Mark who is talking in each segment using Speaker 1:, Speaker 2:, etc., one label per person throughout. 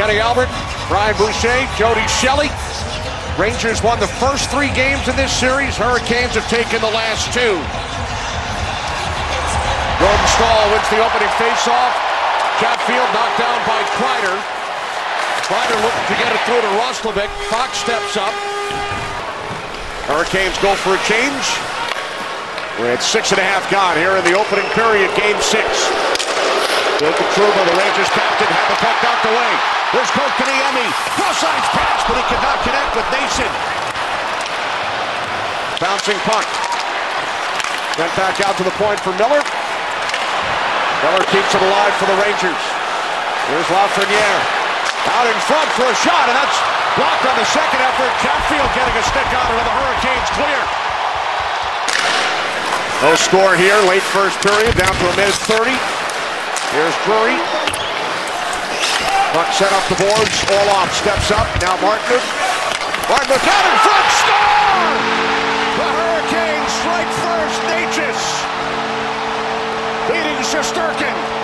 Speaker 1: Kenny Albert, Brian Boucher, Jody Shelley. Rangers won the first three games in this series. Hurricanes have taken the last two. Jordan Staal wins the opening faceoff. Chatfield knocked down by Kreider. Kreider looking to get it through to Roslovic. Fox steps up. Hurricanes go for a change. We're at six and a half gone here in the opening period, game six. Bill Petruba, the Rangers captain, had the puck out the away. There's Kotkaniemi. Cross-ice pass, but he could not connect with Nason. Bouncing puck. Went back out to the point for Miller. Miller keeps it alive for the Rangers. Here's Lafreniere. Out in front for a shot, and that's blocked on the second effort. Chatfield getting a stick on it, and the Hurricanes clear. No score here, late first period, down to a minute 30. Here's Drury. Puck set up the boards, Orlov steps up, now Martin. Martin out in front, score! The Hurricanes strike first, Necas. Beating Shesterkin.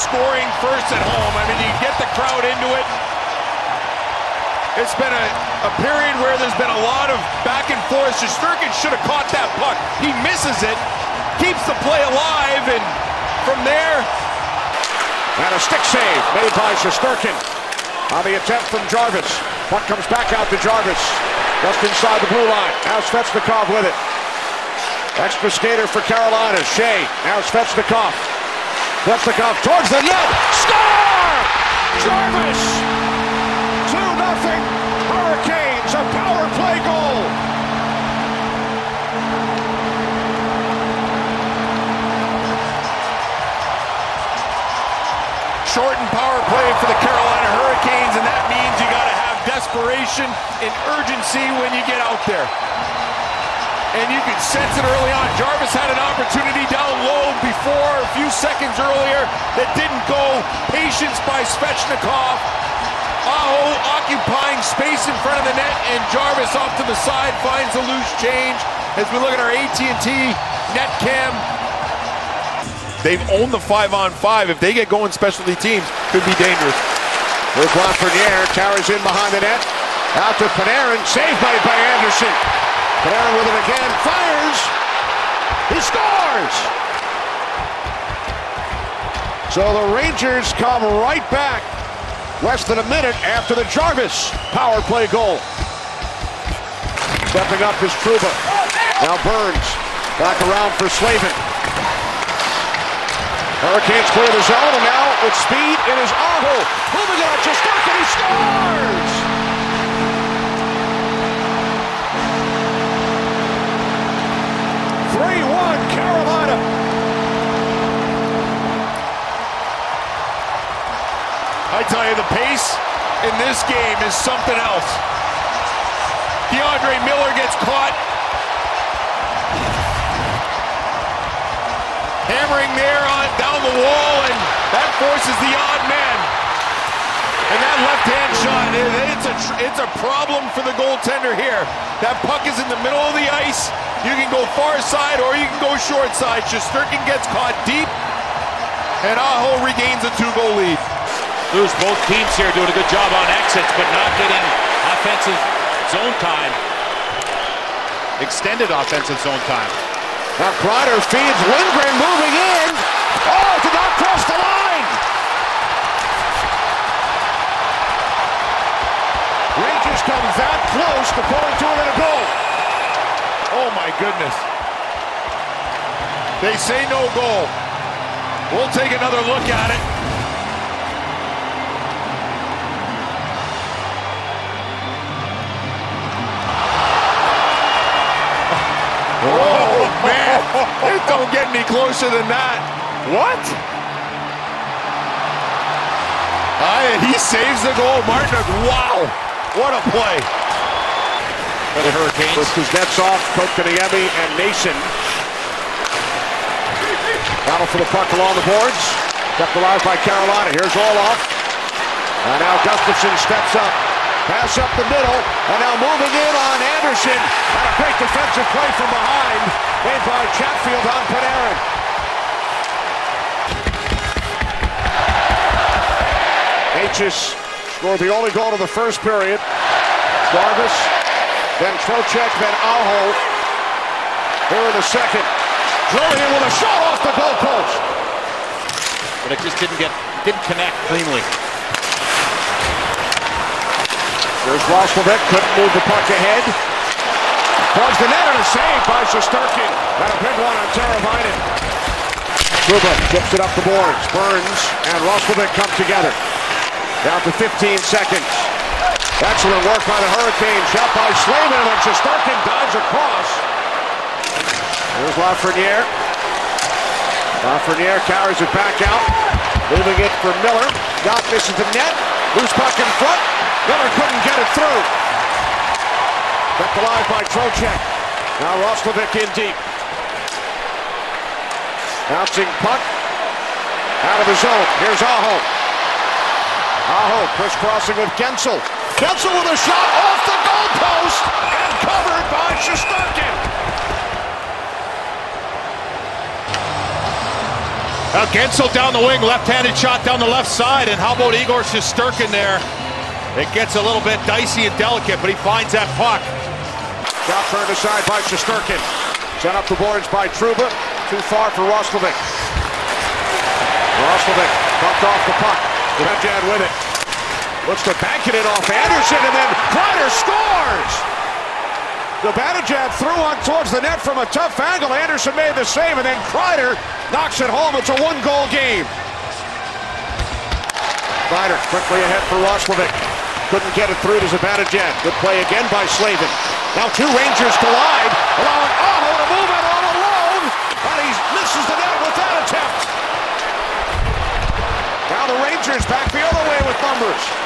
Speaker 2: Scoring first at home. I mean, you get the crowd into it. It's been a, a period where there's been a lot of back and forth. Shesterkin should have caught that puck. He misses it, keeps the play alive, and from there...
Speaker 1: And a stick save made by Shesterkin on the attempt from Jarvis. Puck comes back out to Jarvis. Just inside the blue line. Now Svechnikov with it. Extra skater for Carolina. Shea. Now Svechnikov. Svechnikov towards the net. Score! Jarvis! 2 nothing. Hurricanes. A power play goal.
Speaker 2: Shortened power play for the Carolina Hurricanes, and that means you got to have desperation and urgency when you get out there. And you can sense it early on. Jarvis had an opportunity down low before, a few seconds earlier, that didn't go. Patience by Svechnikov. Aho occupying space in front of the net, and Jarvis off to the side finds a loose change. As we look at our AT&T net cam, they've owned the five-on-five. If they get going specialty teams, could be dangerous.
Speaker 1: Here's Lafreniere, carries in behind the net. Out to Panarin, saved by, by Anderson. Panarin with it again, fires. He scores! So the Rangers come right back less than a minute after the Jarvis power play goal. Stepping up is Trouba. Now Burns. Back around for Slavin. Hurricanes clear the zone, and now with speed, it is Aho. Moving out, Shesterkin, he scores! Three-one, Carolina.
Speaker 2: I tell you, the pace in this game is something else. K'Andre Miller gets caught. Hammering there on down the wall, and that forces the odd man. And that left-hand shot, it- it's a tr- it's a problem for the goaltender here. That puck is in the middle of the ice. You can go far side or you can go short side. Shesterkin gets caught deep, and Aho regains a two-goal lead.
Speaker 3: Lose both teams here doing a good job on exits, but not getting offensive zone time. Extended offensive zone time.
Speaker 1: Now Kreider feeds Lindgren moving in. Oh, did not cross the line. That close to pulling to it in a goal.
Speaker 2: Oh my goodness. They say no goal. We'll take another look at it. Oh man, it don't get any closer than that. What? I, he saves the goal. Martin, wow, what a play.
Speaker 3: For the Hurricanes.
Speaker 1: With Kuznetsov, Kotkaniemi, and Nason. Battle for the puck along the boards. Kept alive by Carolina. Here's Orlov. And now Gustafsson steps up. Pass up the middle. And now moving in on Anderson. And a great defensive play from behind. Made by Chatfield on Panarin. H's scored the only goal of the first period. Jarvis, then Trocheck, then Aho. Here in the second. In with a shot off the goalpost.
Speaker 3: But it just didn't get didn't connect cleanly.
Speaker 1: There's Roslovic, couldn't move the puck ahead. Towards the net and a save by Shesterkin. And a big one on Teravainen. Trouba chips it up the boards. Burns and Roslovic come together. Down to 15 seconds. Excellent work by the Hurricanes. Shot by Slavin and Shesterkin dives across. There's Lafreniere. Lafreniere carries it back out. Moving it for Miller. Got misses the net. Loose puck in front. Miller couldn't get it through. Kept alive by Trocheck. Now Roslovic in deep. Bouncing puck. Out of the zone. Here's Aho. Aho crisscrossing with Guentzel. Guentzel with a shot off the goalpost and covered by Shesterkin.
Speaker 3: Now Guentzel down the wing, left-handed shot down the left side, and how about Igor Shesterkin there? It gets a little bit dicey and delicate, but he finds that puck.
Speaker 1: Shot turned aside by Shesterkin. Sent up the boards by Trouba. Too far for Roslovic. Roslovic bumped off the puck. Zibanejad with it. Looks to bank it off Anderson, and then Kreider scores! The Zibanejad threw on towards the net from a tough angle. Anderson made the save, and then Kreider knocks it home. It's a one-goal game. Kreider quickly ahead for Roslovic. Couldn't get it through to Zibanejad. Good play again by Slavin. Now two Rangers collide, allowing Aho to move it all alone, and he misses the net with that attempt. Now the Rangers back the other way with numbers.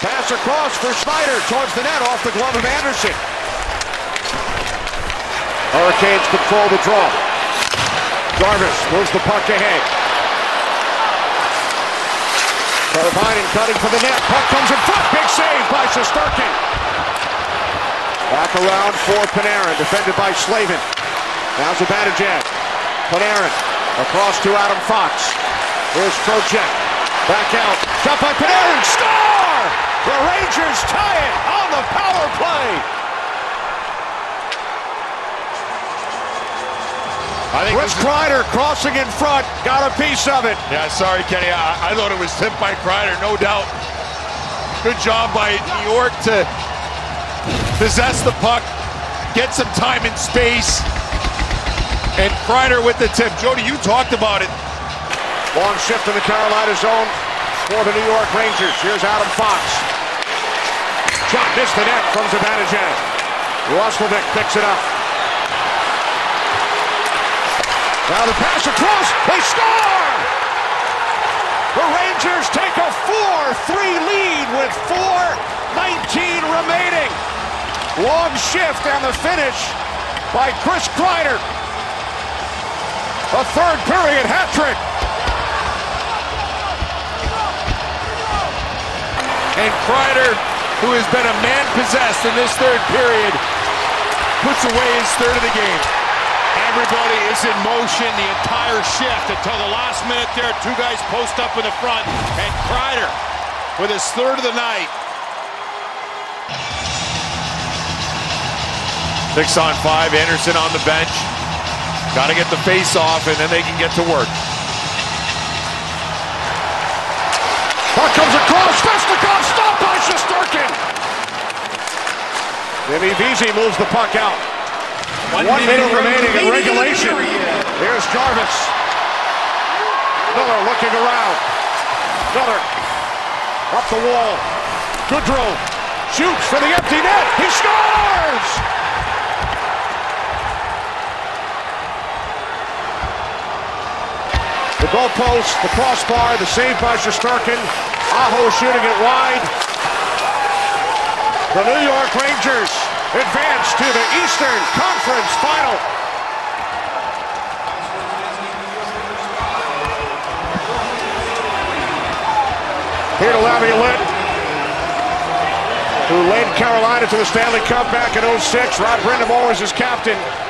Speaker 1: Pass across for Schneider towards the net off the glove of Anderson. Hurricanes control the draw. Jarvis moves the puck ahead. Teravainen cutting for the net. Puck comes in front. Big save by Shesterkin. Back around for Panarin. Defended by Slavin. Now Zibanejad. Panarin. Across to Adam Fox. Here's Trocheck. Back out. Shot by Panarin. Score! The Rangers tie it on the power play.
Speaker 2: I think
Speaker 1: Chris Kreider crossing in front, got a piece of it.
Speaker 2: Yeah, sorry, Kenny. I, I thought it was tipped by Kreider, no doubt. Good job by New York to possess the puck, get some time and space, and Kreider with the tip. Jody, you talked about it.
Speaker 1: Long shift in the Carolina zone for the New York Rangers. Here's Adam Fox. Shot missed the net from Zibanejad. Roslovic picks it up. Now the pass across. They score! The Rangers take a 4-3 lead with 4.19 remaining. Long shift and the finish by Chris Kreider. A third period hat trick.
Speaker 2: And Kreider, who has been a man possessed in this third period, puts away his third of the game.
Speaker 3: Everybody is in motion the entire shift until the last minute there. Two guys post up in the front, and Kreider with his third of the night.
Speaker 2: Six on five, Anderson on the bench. Got to get the face off, and then they can get to work.
Speaker 1: Jimmy Vesey moves the puck out. One, One minute, minute remaining in regulation. Here's Jarvis. Miller looking around. Miller up the wall. Goodrow shoots for the empty net. He scores! The goalpost, the crossbar, the save by Shesterkin. Aho shooting it wide. The New York Rangers advance to the Eastern Conference Final. Here to Laviolette, who led Carolina to the Stanley Cup back in 06. Rod Brind'Amour was his captain.